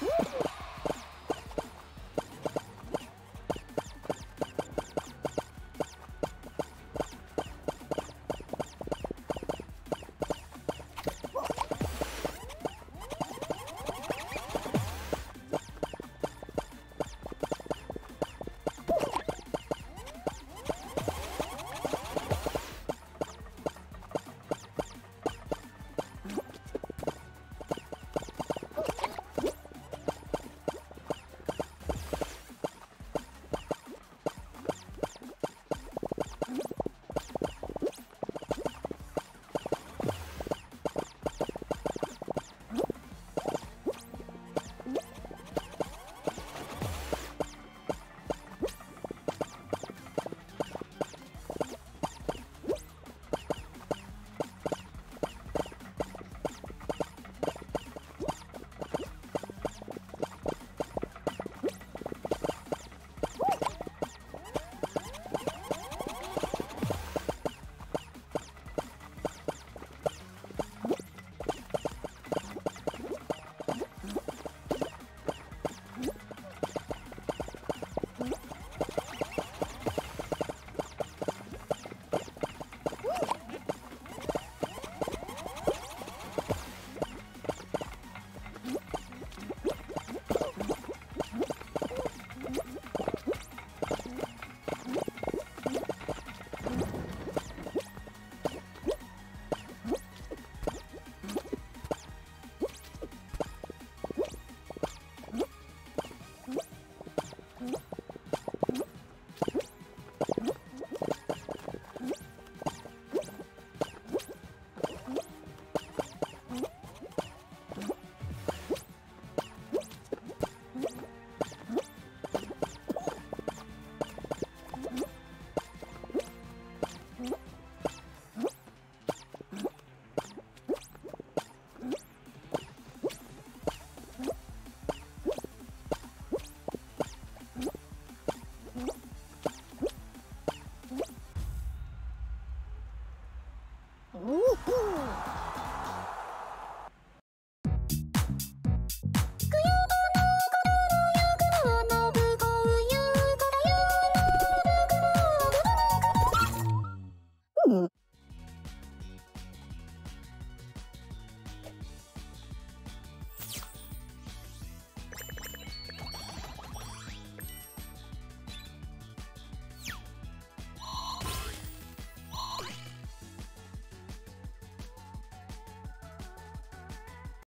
Woo!